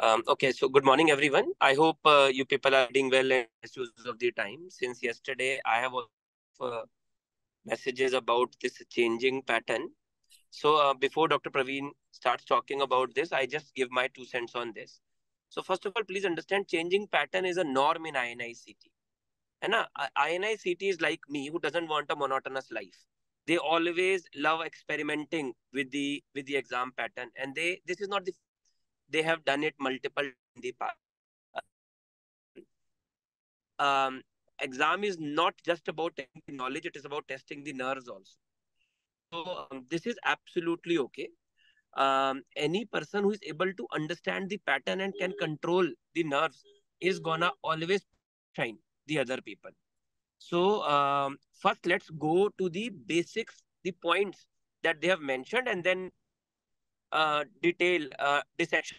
Um, okay, so good morning, everyone. I hope uh, you people are doing well and use of the time. Since yesterday, I have uh, messages about this changing pattern. So uh, before Dr. Praveen starts talking about this, I just give my two cents on this. So first of all, please understand changing pattern is a norm in INICET. And uh, INICET is like me who doesn't want a monotonous life. They always love experimenting with the with the exam pattern, and they this is not the they have done it multiple in the past. Um, exam is not just about knowledge; it is about testing the nerves also. So um, this is absolutely okay. Um, any person who is able to understand the pattern and can control the nerves is gonna always shine the other people. So um, first, let's go to the basics, the points that they have mentioned, and then uh, detail uh, dissection.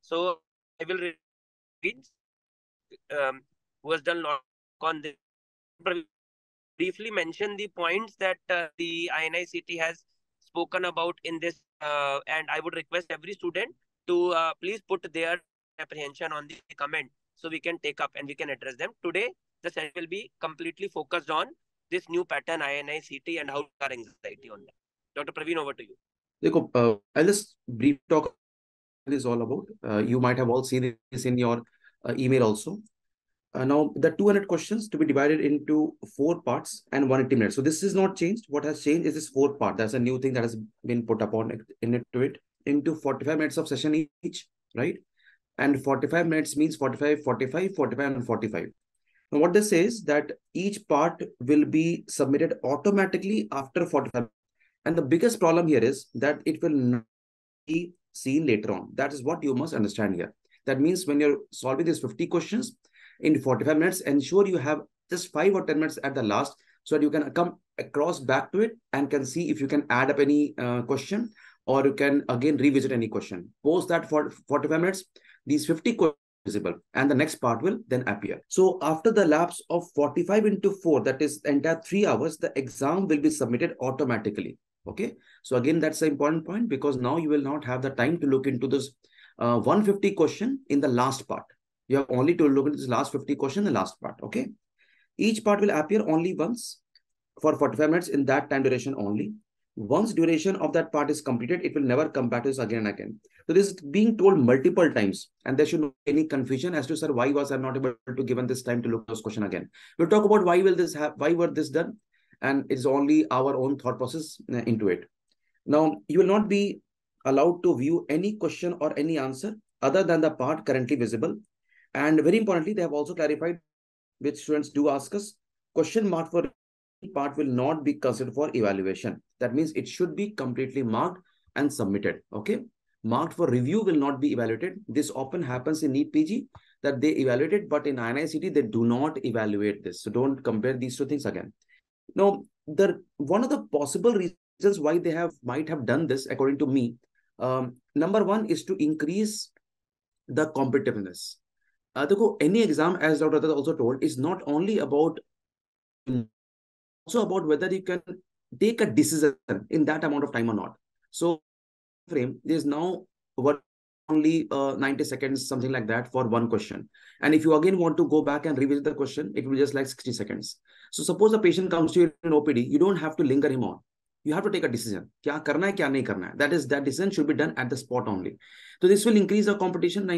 So I will read um, who has done on this. Briefly mention the points that uh, the INICET has spoken about in this, uh, and I would request every student to uh, please put their apprehension on the comment so we can take up and we can address them. Today, the session will be completely focused on this new pattern INICET and how our anxiety on that. Dr. Praveen, over to you. Dekho, uh, I'll brief talk is all about. Uh, you might have all seen this in your uh, email also. Uh, now, the 200 questions to be divided into four parts and 180 minutes. So this is not changed. What has changed is this fourth part. That's a new thing that has been put upon it, in it to it into 45 minutes of session each, right? And 45 minutes means 45, 45, 45, and 45. Now, what this is that each part will be submitted automatically after 45. And the biggest problem here is that it will not be seen later on. That is what you must understand here. That means when you're solving these 50 questions in 45 minutes, ensure you have just 5 or 10 minutes at the last so that you can come across back to it and can see if you can add up any uh, question or you can again revisit any question. Post that for 45 minutes, these 50 questions visible and the next part will then appear. So after the lapse of 45 into 4, that is entire 3 hours, the exam will be submitted automatically. Okay. So again, that's the important point because now you will not have the time to look into this uh, 150 question in the last part. You have only to look at this last 50 question in the last part. Okay. Each part will appear only once for 45 minutes in that time duration only. Once duration of that part is completed, it will never come back to this again and again. So this is being told multiple times, and there should not be any confusion as to sir why was I not able to given this time to look at this question again. We'll talk about why will this have why were this done, and it's only our own thought process uh, into it. Now, you will not be allowed to view any question or any answer other than the part currently visible. And very importantly, they have also clarified, which students do ask us, question mark for part will not be considered for evaluation. That means it should be completely marked and submitted. Okay. Marked for review will not be evaluated. This often happens in NEET PG that they evaluate it, but in INICET, they do not evaluate this. So don't compare these two things again. Now, the one of the possible reasons why they have might have done this, according to me, um, number one is to increase the competitiveness. Uh, any exam, as Dr. also told, is not only about also about whether you can take a decision in that amount of time or not. So, frame there's now what only uh, 90 seconds, something like that, for one question. And if you again want to go back and revisit the question, it will just like 60 seconds. So suppose a patient comes to you in OPD, you don't have to linger him on. You have to take a decision. Kya karna hai, kya nahi karna hai. That is, that decision should be done at the spot only. So this will increase the competition.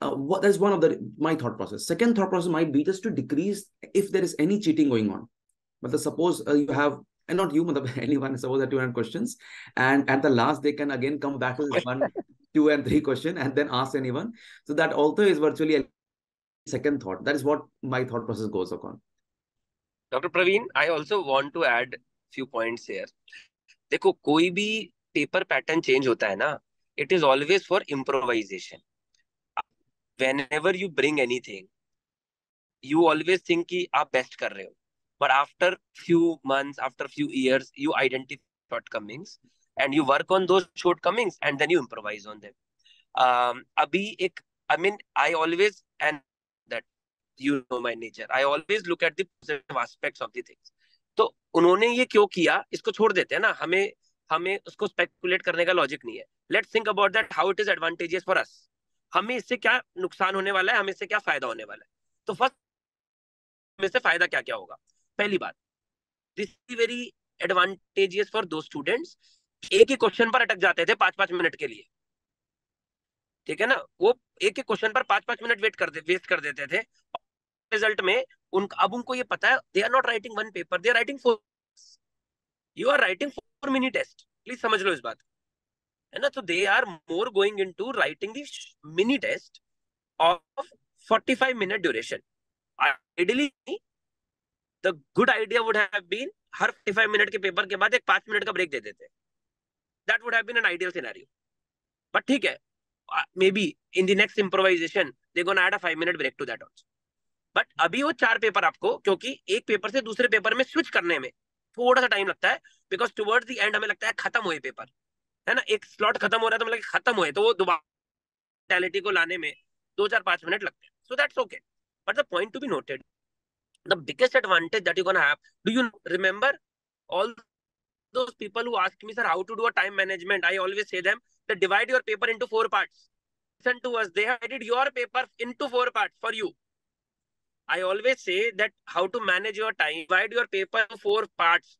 Uh, what, that's one of the my thought process. Second thought process might be just to decrease if there is any cheating going on. But suppose uh, you have and not you, but anyone, suppose that 200 questions, and at the last they can again come back to this one, two, and three question, and then ask anyone. So that also is virtually a second thought. That is what my thought process goes upon. Doctor Praveen I also want to add few point देखो, कोई भी paper pattern change होता है ना it is always for improvisation whenever you bring anything you always think कि आप best कर रहे हो. But after few month after few years you identify shortcomings and you work on those shortcomings and then you improvise on them अभी एक I mean I always and you know, my nature. I always look at the positive aspects of the तो उन्होंने ये क्यों किया? इसको छोड़ देते हैं ना। हमें हमें उसको स्पेकुलेट करने का लॉजिक नहीं है। Let's think about that how it is advantages for us हमें इससे क्या नुकसान होने वाला है? हमें इससे क्या फ़ायदा होने वाला है? तो फ़र्स्ट में से फ़ायदा क्या क्या होगा? पहली बात this is very advantageous for दो स्टूडेंट्स एक ही क्वेश्चन पर अटक जाते थे पाँच पाँच मिनट के लिए। ठीक है ना? वो एक एक क्वेश्चन पर पाँच पाँच मिनट वेट कर दे वेस्ट कर देते थे। रिज़ल्ट में उन अब उनको ये पता है they are not writing one paper they are writing four you are writing four mini test please समझ लो इस बात है ना? तो they are more going into writing mini test of 45 minute duration ideally the good idea would have been her 45 minute के paper के बाद एक पाँच मिनट का ब्रेक दे देते। That would have been an ideal scenario but ठीक है maybe in the next improvisation they gonna add a 5 minute break to that also but अभी वो चार पेपर आपको क्योंकि एक पेपर से दूसरे पेपर में स्विच करने में थोड़ा सा टाइम लगता है बिकॉज़ टुवर्ड्स द एंड हमें लगता है खत्म हुए पेपर है ना एक स्लॉट खत्म हो रहा है तो मतलब खत्म हुए तो वो दोबारा को लाने में दो चार पाँच मिनट लगते हैं so that's okay but the point to be noted the biggest advantage that you're to have do you remember all those people who ask me sir how to do a time management i always say them that divide your paper into four parts listen to us they have divided your paper into four parts for you I always say that how to manage your time, divide your paper four parts.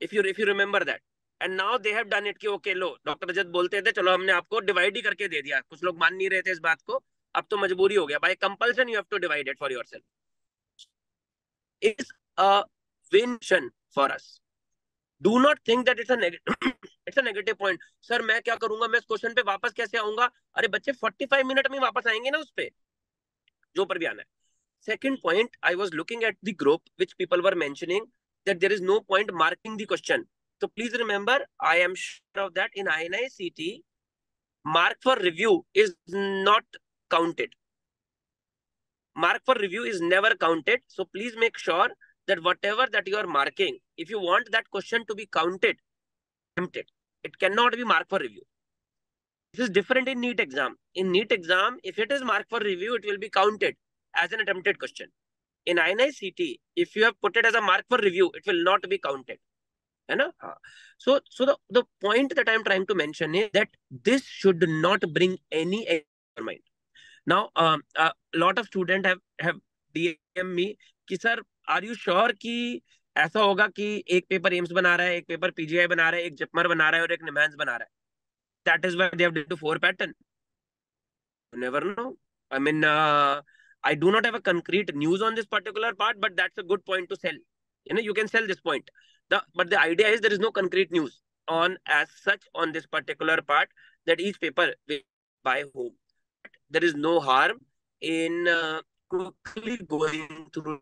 If you if you remember that. And now they have done it कि okay लो doctor Rajat बोलते थे चलो हमने आपको divide ही करके दे दिया। कुछ लोग मान नहीं रहे थे इस बात को। अब तो मजबूरी हो गया। By compulsion you have to divide it for yourself is a vision for us do not think that it's it's a negative point sir मैं क्या करूँगा? मैं इस क्वेश्चन पे वापस कैसे आऊँगा? अरे बच्चे 45 मिनट में वापस आएँगे ना उस पे जो पर भी आना है। Second point, I was looking at the group which people were mentioning that there is no point marking the question. So please remember, I am sure of that in INI-CET, mark for review is not counted. Mark for review is never counted. So please make sure that whatever that you are marking, if you want that question to be counted, counted. It cannot be marked for review. This is different in NEET exam. In NEET exam, if it is marked for review, it will be counted as an attempted question. In INICET, if you have put it as a mark for review, it will not be counted. You know? Ah. So, so the, the point that I'm trying to mention is that this should not bring any error mind. Now, um, a um, uh, lot of students have, have DM me, कि sir are you sure कि ऐसा होगा कि एक paper AIIMS बना रहा है एक पेपर पीजीआई बना रहा है एक जपमर बना रहा है और एक निमैंस बना रहा है that is why they have do four pattern never no I mean I do not have a concrete news on this particular part, but that's a good point to sell. You know, you can sell this point. The, but the idea is there is no concrete news on as such on this particular part that each paper will by whom. There is no harm in uh, quickly going through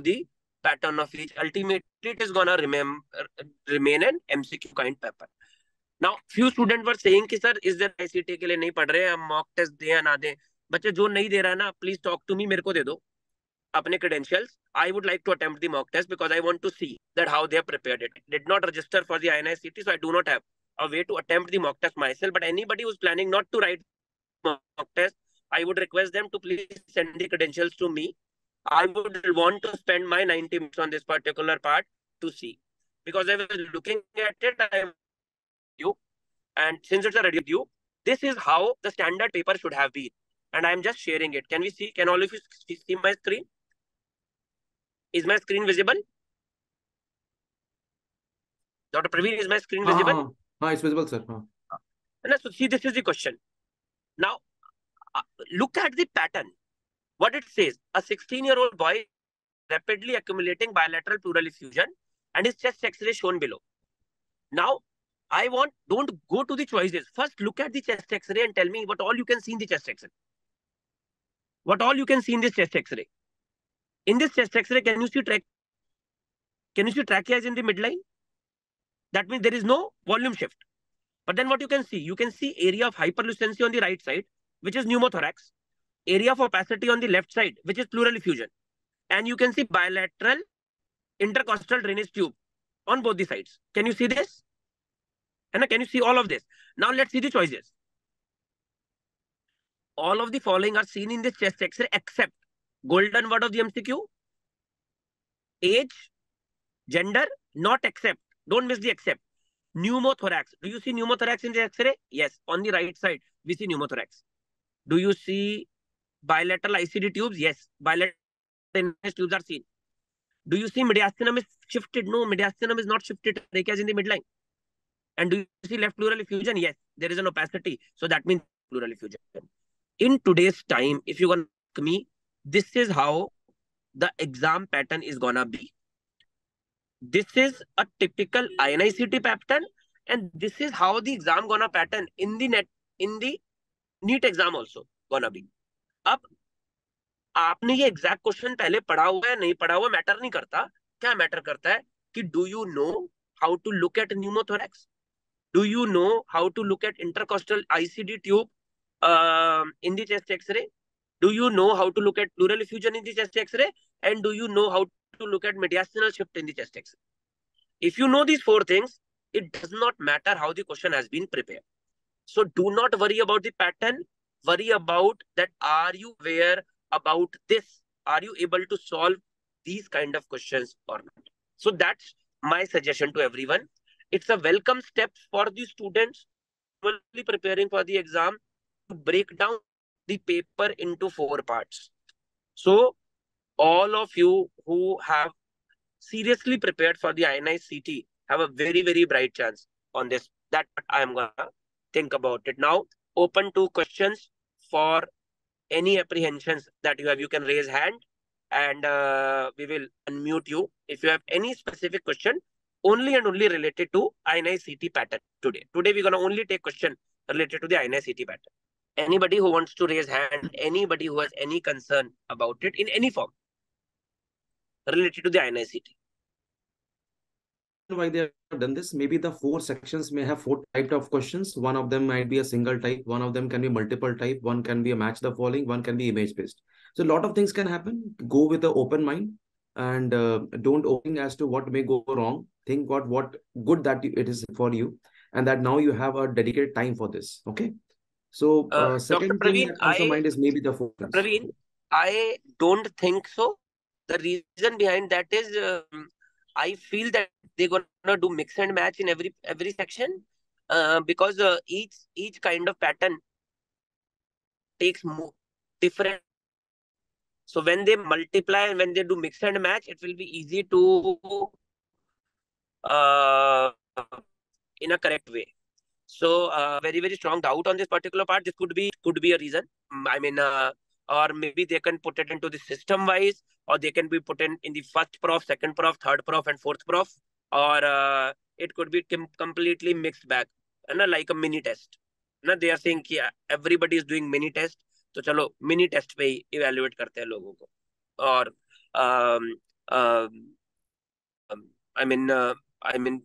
the pattern of each. Ultimately, it is gonna remember remain an MCQ kind paper. Now, few students were saying कि sir इस देर ICT के लिए नहीं पढ़ रहे हम mock test दें या ना दें बच्चे जो नहीं दे रहा है ना प्लीज टॉक टू मी मेरे को दे दो अपने credentials i would like to attempt the mock test because i want to see that how they have prepared it did not register for the INI-CT so i do not have a way to attempt the mock test myself but anybody who's planning not to write mock test i would request them to please send the credentials to me i would want to spend my 90 minutes on this particular part to see because i was looking at it i you and since it's a ready you this is how the standard paper should have been and I'm just sharing it. Can we see? Can all of you see my screen? Is my screen visible? Dr. Praveen, is my screen visible? Uh, uh, uh, it's visible, sir. Uh. And so see, this is the question. Now, uh, look at the pattern. What it says, a 16-year-old boy rapidly accumulating bilateral pleural effusion and his chest x-ray shown below. Now, I want, don't go to the choices. First, look at the chest x-ray and tell me what all you can see in the chest x-ray what all you can see in this chest x-ray. In this chest x-ray, can you see track? Can you see trachea is in the midline? That means there is no volume shift. But then what you can see? You can see area of hyperlucency on the right side, which is pneumothorax. Area of opacity on the left side, which is pleural effusion. And you can see bilateral intercostal drainage tube on both the sides. Can you see this? And can you see all of this? Now let's see the choices all of the following are seen in this chest x-ray except golden word of the MCQ, age, gender, not except. Don't miss the except. Pneumothorax. Do you see pneumothorax in the X-ray? Yes. On the right side, we see pneumothorax. Do you see bilateral ICD tubes? Yes. Bilateral tubes are seen. Do you see mediastinum is shifted? No, mediastinum is not shifted. Trachea is in the midline. And do you see left pleural effusion? Yes. There is an opacity. So that means pleural effusion. In today's time, if you want me, this is how the exam pattern is gonna be. This is a typical INICT pattern, and this is how the exam gonna pattern in the net in the NEET exam also gonna be. अब आपने ये exact question पहले पढ़ा हुआ है नहीं पढ़ा हुआ मैटर नहीं करता क्या मैटर करता है कि do you know how to look at pneumothorax do you know how to look at intercostal ICD tube um, in the chest x-ray? Do you know how to look at pleural effusion in the chest x-ray? And do you know how to look at mediastinal shift in the chest x-ray? If you know these four things, it does not matter how the question has been prepared. So do not worry about the pattern. Worry about that are you aware about this? Are you able to solve these kind of questions or not? So that's my suggestion to everyone. It's a welcome step for the students preparing for the exam break down the paper into four parts. So all of you who have seriously prepared for the INI have a very, very bright chance on this. That I am going to think about it. Now, open to questions for any apprehensions that you have. You can raise hand and uh, we will unmute you. If you have any specific question, only and only related to INI CET pattern today. Today, we're going to only take question related to the INI pattern anybody who wants to raise hand, anybody who has any concern about it in any form related to the INICET. Why they have done this? Maybe the four sections may have four types of questions. One of them might be a single type. One of them can be multiple type. One can be a match the following. One can be image based. So a lot of things can happen. Go with an open mind and uh, don't open as to what may go wrong. Think what what good that it is for you, and that now you have a dedicated time for this. Okay. So uh, uh, second Dr. Praveen, thing that comes I, to mind is maybe the focus. Praveen, I don't think so. The reason behind that is um, I feel that they're gonna do mix and match in every every section uh, because uh, each each kind of pattern takes more different. So when they multiply and when they do mix and match, it will be easy to uh, in a correct way. So uh, very very strong doubt on this particular part. This could be could be a reason. Mm, I mean, uh, or maybe they can put it into the system wise, or they can be put in in the first prof, second prof, third prof, and fourth prof, or uh, it could be completely mixed bag, and uh, like a mini test. ना they are saying कि everybody is doing mini test, तो चलो mini test पे ही evaluate करते हैं लोगों को और um, um, I mean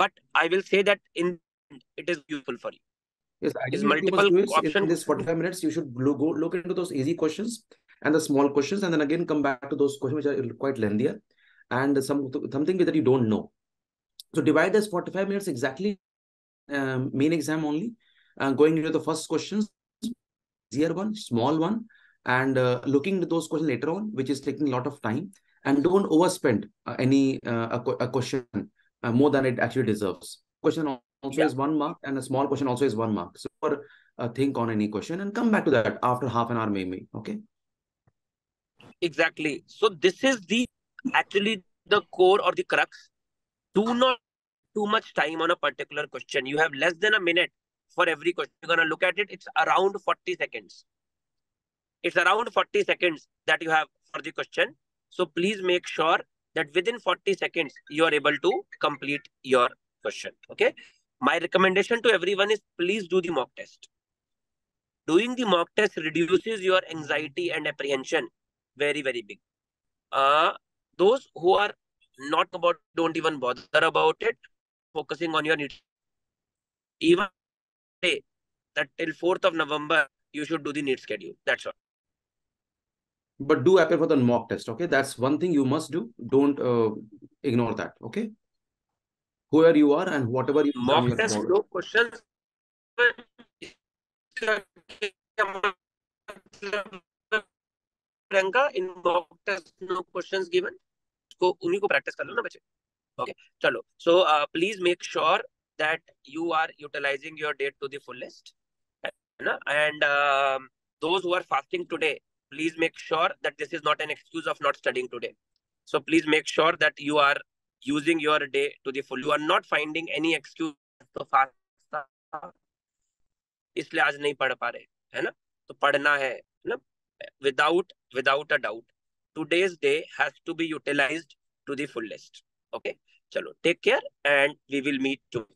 but I will say that in it is useful for you. Yes, I is multiple options. In this 45 minutes, you should go look into those easy questions and the small questions, and then again come back to those questions which are quite lengthier and some something that you don't know. So divide this 45 minutes exactly um, main exam only, uh, going into the first questions, easier one, small one, and uh, looking into those questions later on, which is taking a lot of time. And don't overspend uh, any uh, a, a question uh, more than it actually deserves. Question also yeah. is one mark, and a small question also is one mark. So for, uh, think on any question and come back to that after half an hour, maybe. Okay. Exactly. So this is the actually the core or the crux. Do not too much time on a particular question. You have less than a minute for every question. You're gonna look at it. It's around 40 seconds. It's around 40 seconds that you have for the question. So please make sure that within 40 seconds, you are able to complete your question. Okay. My recommendation to everyone is please do the mock test. Doing the mock test reduces your anxiety and apprehension very, very big. Uh, those who are not about, don't even bother about it, focusing on your needs. Even say that till 4th of November, you should do the NEET schedule. That's all but do appear for the mock test okay that's one thing you must do don't uh, ignore that okay whoever you are and whatever you mock test no questions Priyanka, in mock test no questions given उसको उन्हीं को practice कर लो ना बच्चे Okay, chalo. So uh, please make sure that you are utilizing your day to the fullest. And um, those who are fasting today, please make sure that this is not an excuse of not studying today. So please make sure that you are using your day to the full. You are not finding any excuse to fast. इसलिए आज नहीं पढ़ पा रहे है ना तो पढ़ना है ना without without a doubt today's day has to be utilized to the fullest okay chalo take care and we will meet tomorrow